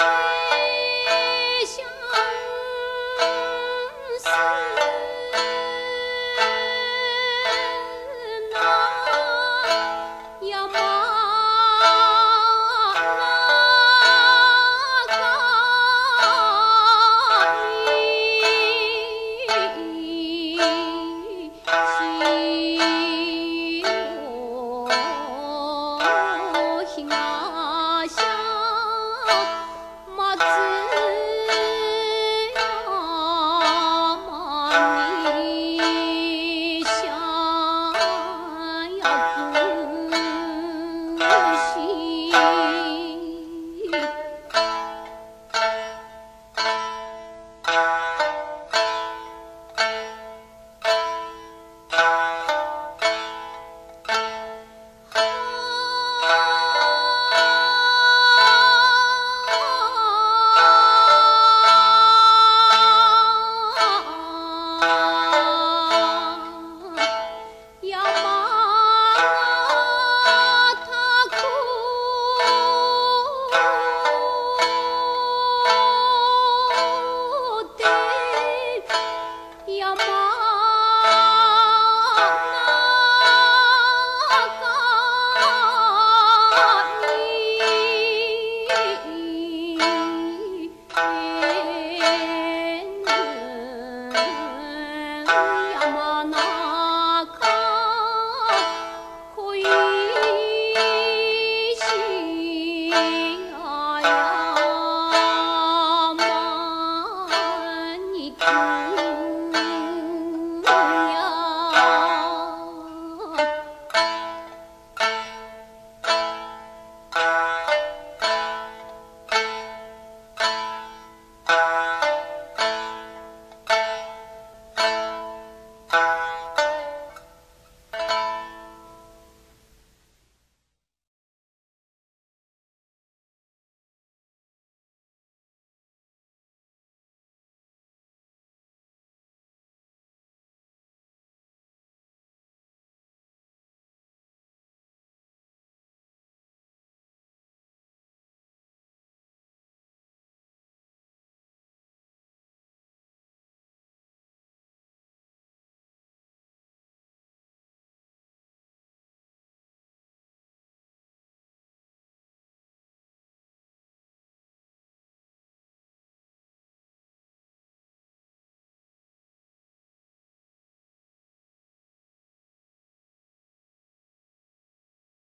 天下无事那呀 Bye. 你看。